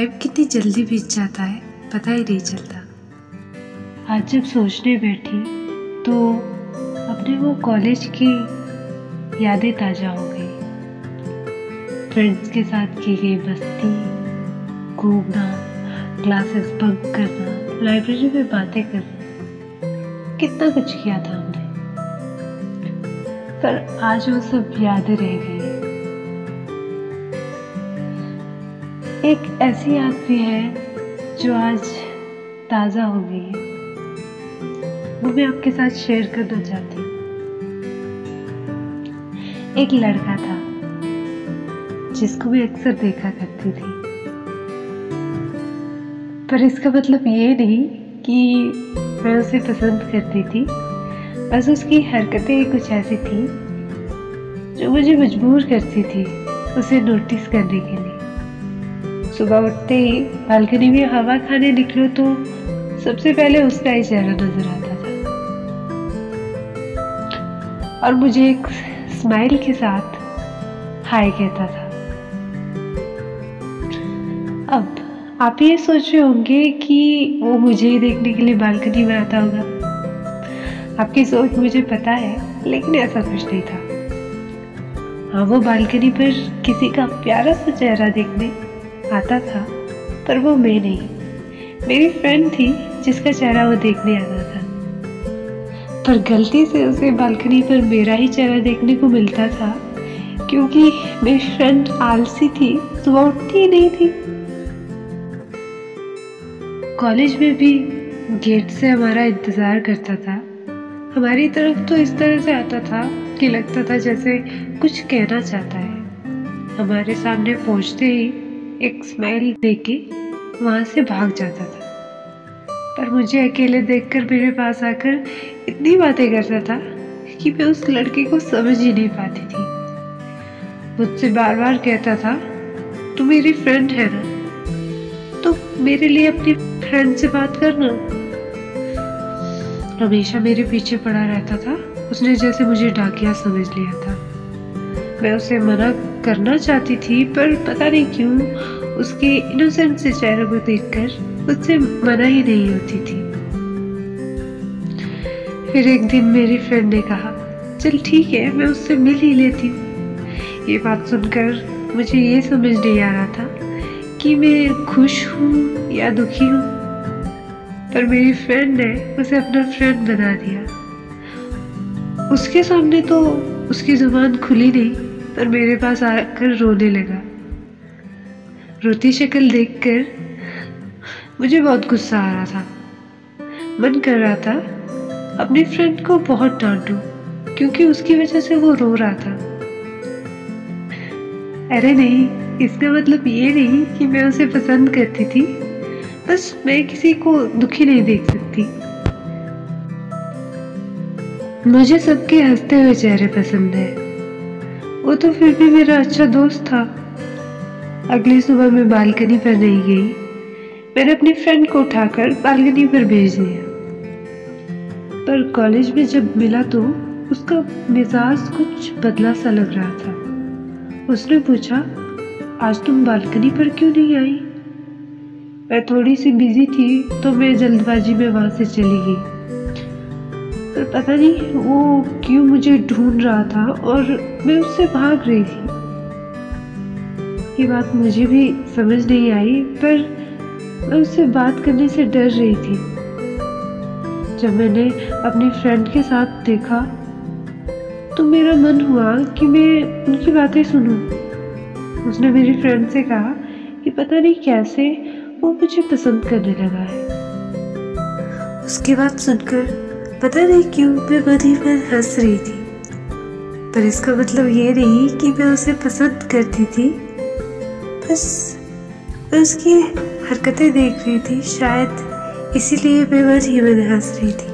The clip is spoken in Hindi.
टाइम कितनी जल्दी बीत जाता है, पता ही नहीं चलता। आज जब सोचने बैठी तो अपने वो कॉलेज की यादें ताज़ा हो गई। फ्रेंड्स के साथ की गई मस्ती घूमना क्लासेस बंक करना लाइब्रेरी में बातें करना, कितना कुछ किया था हमने। पर आज वो सब यादें रह गई। एक ऐसी याद भी है जो आज ताज़ा हो गई है। वो मैं आपके साथ शेयर करना चाहती हूँ। एक लड़का था जिसको मैं अक्सर देखा करती थी। पर इसका मतलब ये नहीं कि मैं उसे पसंद करती थी, बस उसकी हरकतें कुछ ऐसी थी जो मुझे मजबूर करती थी उसे नोटिस करने के लिए। सुबह उठते ही बालकनी में हवा खाने निकलो तो सबसे पहले उसका ही चेहरा नज़र आता था। और मुझे एक स्माइल के साथ हाय कहता था। अब आप ये सोच रहे होंगे कि वो मुझे ही देखने के लिए बालकनी में आता होगा। आपकी सोच मुझे पता है, लेकिन ऐसा कुछ नहीं था। हाँ वो बालकनी पर किसी का प्यारा सा चेहरा देखने आता था, पर वो मैं नहीं। मेरी फ्रेंड थी जिसका चेहरा वो देखने आता था। पर गलती से उसे बालकनी पर मेरा ही चेहरा देखने को मिलता था, क्योंकि मेरी फ्रेंड आलसी थी तो वो उठती ही नहीं थी। कॉलेज में भी गेट से हमारा इंतज़ार करता था। हमारी तरफ़ तो इस तरह से आता था कि लगता था जैसे कुछ कहना चाहता है। हमारे सामने पहुँचते ही एक स्माइल देके वहाँ से भाग जाता था। पर मुझे अकेले देखकर मेरे पास आकर इतनी बातें करता था कि मैं उस लड़के को समझ ही नहीं पाती थी। मुझसे बार बार कहता था, तू मेरी फ्रेंड है ना? तो मेरे लिए अपनी फ्रेंड से बात करना। हमेशा मेरे पीछे पड़ा रहता था। उसने जैसे मुझे डाकिया समझ लिया था। मैं उसे मना करना चाहती थी, पर पता नहीं क्यों उसके इनोसेंट से चेहरे को देखकर उससे मना ही नहीं होती थी। फिर एक दिन मेरी फ्रेंड ने कहा, चल ठीक है, मैं उससे मिल ही लेती हूँ। ये बात सुनकर मुझे ये समझ नहीं आ रहा था कि मैं खुश हूँ या दुखी हूँ। पर मेरी फ्रेंड ने उसे अपना फ्रेंड बना दिया। उसके सामने तो उसकी ज़ुबान खुली नहीं। और मेरे पास आकर रोने लगा। रोती शक्ल देखकर मुझे बहुत गुस्सा आ रहा था। मन कर रहा था, अपनी फ्रेंड को बहुत डांटू क्योंकि उसकी वजह से वो रो रहा था। अरे नहीं, इसका मतलब ये नहीं कि मैं उसे पसंद करती थी, बस मैं किसी को दुखी नहीं देख सकती। मुझे सबके हँसते हुए चेहरे पसंद है। वो तो फिर भी मेरा अच्छा दोस्त था। अगली सुबह मैं बालकनी पर नहीं गई। मैंने अपनी फ्रेंड को उठाकर बालकनी पर भेज दिया। पर कॉलेज में जब मिला तो उसका मिजाज कुछ बदला सा लग रहा था। उसने पूछा, आज तुम बालकनी पर क्यों नहीं आई? मैं थोड़ी सी बिज़ी थी तो मैं जल्दबाजी में वहाँ से चली गई। पर पता नहीं वो क्यों मुझे ढूंढ रहा था और मैं उससे भाग रही थी? ये बात मुझे भी समझ नहीं आई, पर मैं उससे बात करने से डर रही थी। जब मैंने अपनी फ्रेंड के साथ देखा तो मेरा मन हुआ कि मैं उनकी बातें सुनूं। उसने मेरी फ्रेंड से कहा कि पता नहीं कैसे वो मुझे पसंद करने लगा है। उसकी बात सुनकर पता नहीं क्यों मैं मन ही मन हंस रही थी। पर इसका मतलब ये नहीं कि मैं उसे पसंद करती थी। बस मैं उसकी हरकतें देख रही थी, शायद इसीलिए मैं मन ही मन हंस रही थी।